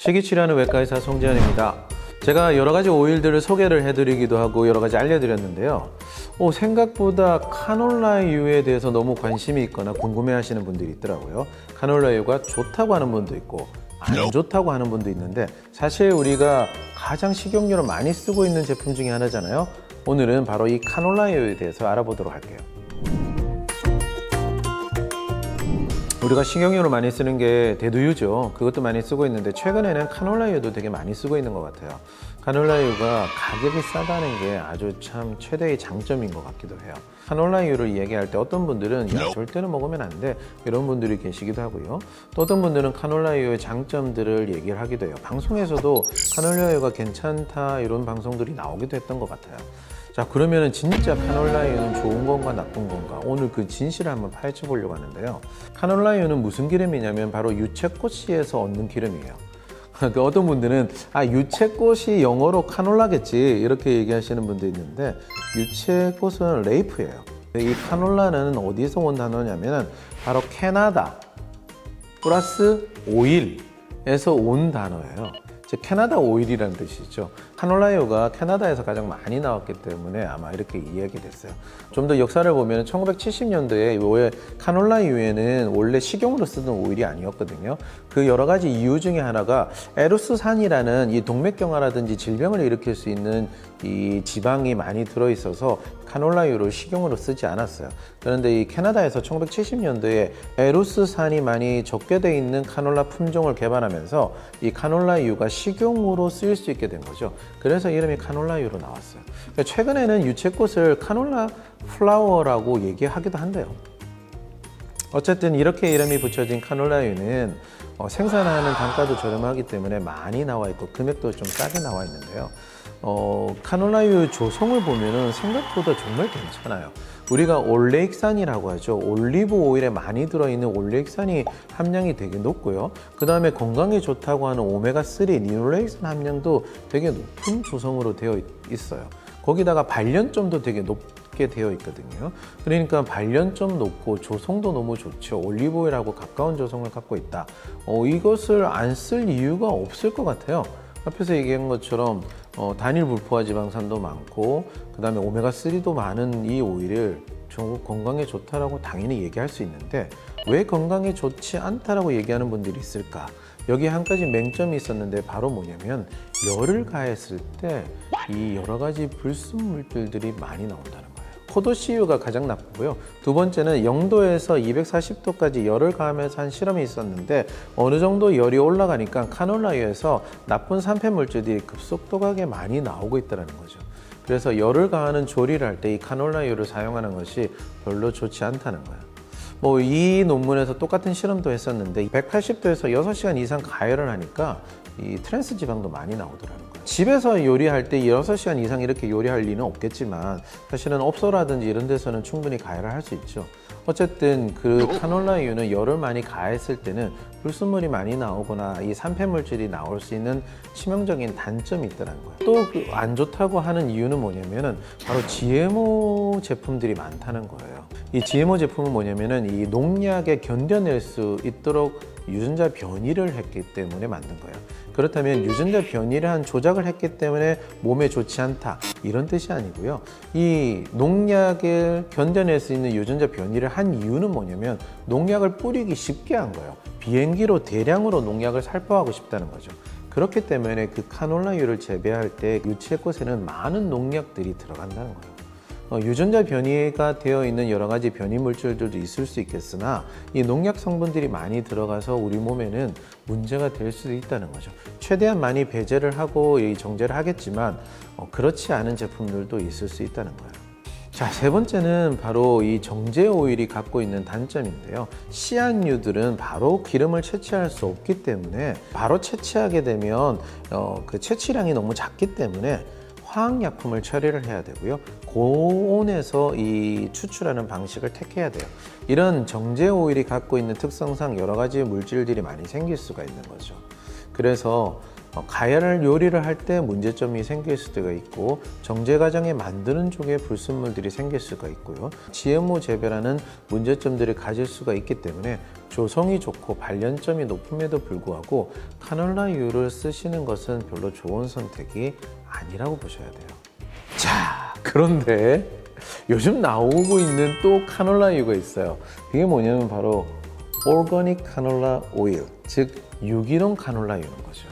식이치료하는 외과 의사 송지현입니다. 제가 여러 가지 오일들을 소개를 해드리기도 하고 여러 가지 알려드렸는데요. 오, 생각보다 카놀라유에 대해서 너무 관심이 있거나 궁금해하시는 분들이 있더라고요. 카놀라유가 좋다고 하는 분도 있고 안 좋다고 하는 분도 있는데 사실 우리가 가장 식용유로 많이 쓰고 있는 제품 중에 하나잖아요. 오늘은 바로 이 카놀라유에 대해서 알아보도록 할게요. 우리가 식용유로 많이 쓰는 게 대두유죠. 그것도 많이 쓰고 있는데 최근에는 카놀라유도 되게 많이 쓰고 있는 것 같아요. 카놀라유가 가격이 싸다는 게 아주 참 최대의 장점인 것 같기도 해요. 카놀라유를 얘기할 때 어떤 분들은 야, 절대로 먹으면 안 돼. 이런 분들이 계시기도 하고요. 또 어떤 분들은 카놀라유의 장점들을 얘기를 하기도 해요. 방송에서도 카놀라유가 괜찮다 이런 방송들이 나오기도 했던 것 같아요. 자 그러면 은 진짜 카놀라유는 좋은 건가 나쁜 건가 오늘 그 진실을 한번 파헤쳐 보려고 하는데요. 카놀라유는 무슨 기름이냐면 바로 유채꽃씨에서 얻는 기름이에요. 그 어떤 분들은 아 유채꽃이 영어로 카놀라겠지 이렇게 얘기하시는 분도 있는데 유채꽃은 레이프예요. 이 카놀라는 어디서 온 단어냐면 바로 캐나다 플러스 오일에서 온 단어예요. 즉 캐나다 오일이라는 뜻이죠. 카놀라유가 캐나다에서 가장 많이 나왔기 때문에 아마 이렇게 이야기됐어요. 좀 더 역사를 보면 1970년도에 왜 카놀라유에는 원래 식용으로 쓰던 오일이 아니었거든요. 그 여러 가지 이유 중에 하나가 에루스산이라는 이 동맥경화라든지 질병을 일으킬 수 있는 이 지방이 많이 들어 있어서 카놀라유를 식용으로 쓰지 않았어요. 그런데 이 캐나다에서 1970년도에 에루스산이 많이 적게 돼 있는 카놀라 품종을 개발하면서 이 카놀라유가 식용으로 쓰일 수 있게 된 거죠. 그래서 이름이 카놀라유로 나왔어요. 그러니까 최근에는 유채꽃을 canola flower라고 얘기하기도 한대요. 어쨌든 이렇게 이름이 붙여진 카놀라유는 어, 생산하는 단가도 저렴하기 때문에 많이 나와 있고 금액도 좀 싸게 나와 있는데요. 어, 카놀라유 조성을 보면은 생각보다 정말 괜찮아요. 우리가 올레익산이라고 하죠. 올리브 오일에 많이 들어있는 올레익산이 함량이 되게 높고요. 그 다음에 건강에 좋다고 하는 오메가3 니놀레익산 함량도 되게 높은 조성으로 되어 있어요. 거기다가 발연점도 되게 높게 되어 있거든요. 그러니까 발연점 높고 조성도 너무 좋죠. 올리브오일하고 가까운 조성을 갖고 있다. 어, 이것을 안 쓸 이유가 없을 것 같아요. 앞에서 얘기한 것처럼 어, 단일 불포화 지방산도 많고 그 다음에 오메가3도 많은 이 오일을 전국 건강에 좋다라고 당연히 얘기할 수 있는데 왜 건강에 좋지 않다라고 얘기하는 분들이 있을까? 여기 한 가지 맹점이 있었는데 바로 뭐냐면 열을 가했을 때 이 여러 가지 불순 물질들이 많이 나온다는. 포도씨유가 가장 나쁘고요. 두 번째는 0도에서 240도까지 열을 가하면서 한 실험이 있었는데 어느 정도 열이 올라가니까 카놀라유에서 나쁜 산패 물질들이 급속도하게 많이 나오고 있다는 거죠. 그래서 열을 가하는 조리를 할 때 이 카놀라유를 사용하는 것이 별로 좋지 않다는 거예요. 뭐 이 논문에서 똑같은 실험도 했었는데 180도에서 6시간 이상 가열을 하니까 이 트랜스 지방도 많이 나오더라고요. 집에서 요리할 때 6시간 이상 이렇게 요리할 리는 없겠지만 사실은 업소라든지 이런 데서는 충분히 가열을 할 수 있죠. 어쨌든 그 카놀라유는 열을 많이 가했을 때는 불순물이 많이 나오거나 이 산패물질이 나올 수 있는 치명적인 단점이 있더라는 거예요. 또 안 좋다고 하는 이유는 뭐냐면은 바로 GMO 제품들이 많다는 거예요. 이 GMO 제품은 뭐냐면은 이 농약에 견뎌낼 수 있도록 유전자 변이를 했기 때문에 만든 거예요. 그렇다면 유전자 변이를 한 조작을 했기 때문에 몸에 좋지 않다 이런 뜻이 아니고요. 이 농약을 견뎌낼 수 있는 유전자 변이를 한 이유는 뭐냐면 농약을 뿌리기 쉽게 한 거예요. 비행기로 대량으로 농약을 살포하고 싶다는 거죠. 그렇기 때문에 그 카놀라유를 재배할 때 유채꽃에는 많은 농약들이 들어간다는 거예요. 어, 유전자 변이가 되어 있는 여러 가지 변이 물질들도 있을 수 있겠으나 이 농약 성분들이 많이 들어가서 우리 몸에는 문제가 될 수도 있다는 거죠. 최대한 많이 배제를 하고 이 정제를 하겠지만 어, 그렇지 않은 제품들도 있을 수 있다는 거예요. 자, 세 번째는 바로 이 정제 오일이 갖고 있는 단점인데요. 씨앗류들은 바로 기름을 채취할 수 없기 때문에 바로 채취하게 되면 어, 그 채취량이 너무 작기 때문에 화학약품을 처리를 해야 되고요. 고온에서 이 추출하는 방식을 택해야 돼요. 이런 정제 오일이 갖고 있는 특성상 여러 가지 물질들이 많이 생길 수가 있는 거죠. 그래서 어, 가야를 요리를 할 때 문제점이 생길 수가 있고 정제 과정에 만드는 쪽에 불순물들이 생길 수가 있고요. GMO 재배라는 문제점들을 가질 수가 있기 때문에 조성이 좋고 발연점이 높음에도 불구하고 카놀라유를 쓰시는 것은 별로 좋은 선택이 아니라고 보셔야 돼요. 자, 그런데 요즘 나오고 있는 또 카놀라유가 있어요. 그게 뭐냐면 바로 오르가닉 카놀라 오일, 즉 유기농 카놀라유인 거죠.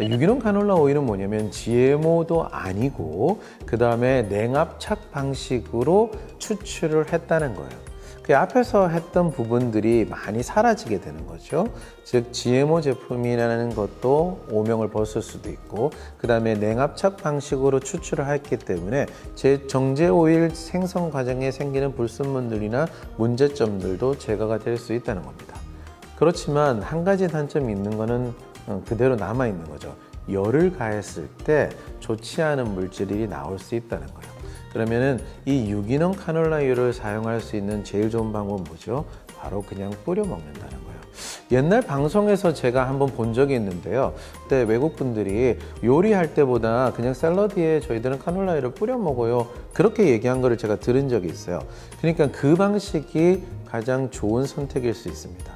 유기농 카놀라 오일은 뭐냐면 GMO도 아니고 그 다음에 냉압착 방식으로 추출을 했다는 거예요. 그 앞에서 했던 부분들이 많이 사라지게 되는 거죠. 즉 GMO 제품이라는 것도 오명을 벗을 수도 있고 그 다음에 냉압착 방식으로 추출을 했기 때문에 제 정제 오일 생성 과정에 생기는 불순물들이나 문제점들도 제거가 될 수 있다는 겁니다. 그렇지만 한 가지 단점이 있는 거는 어, 그대로 남아 있는 거죠. 열을 가했을 때 좋지 않은 물질이 나올 수 있다는 거예요. 그러면은 이 유기농 카놀라유를 사용할 수 있는 제일 좋은 방법은 뭐죠? 바로 그냥 뿌려 먹는다는 거예요. 옛날 방송에서 제가 한번 본 적이 있는데요. 그때 외국 분들이 요리할 때보다 그냥 샐러드에 저희들은 카놀라유를 뿌려 먹어요. 그렇게 얘기한 거를 제가 들은 적이 있어요. 그러니까 그 방식이 가장 좋은 선택일 수 있습니다.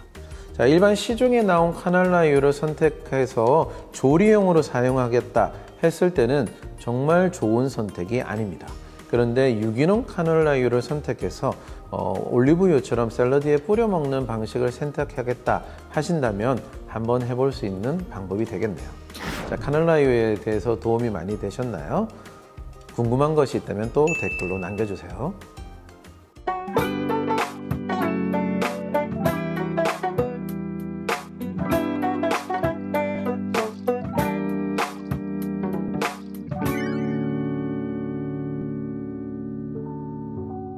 자, 일반 시중에 나온 카놀라유를 선택해서 조리용으로 사용하겠다 했을 때는 정말 좋은 선택이 아닙니다. 그런데 유기농 카놀라유를 선택해서 어, 올리브유처럼 샐러드에 뿌려 먹는 방식을 선택하겠다 하신다면 한번 해볼 수 있는 방법이 되겠네요. 자, 카놀라유에 대해서 도움이 많이 되셨나요? 궁금한 것이 있다면 또 댓글로 남겨주세요.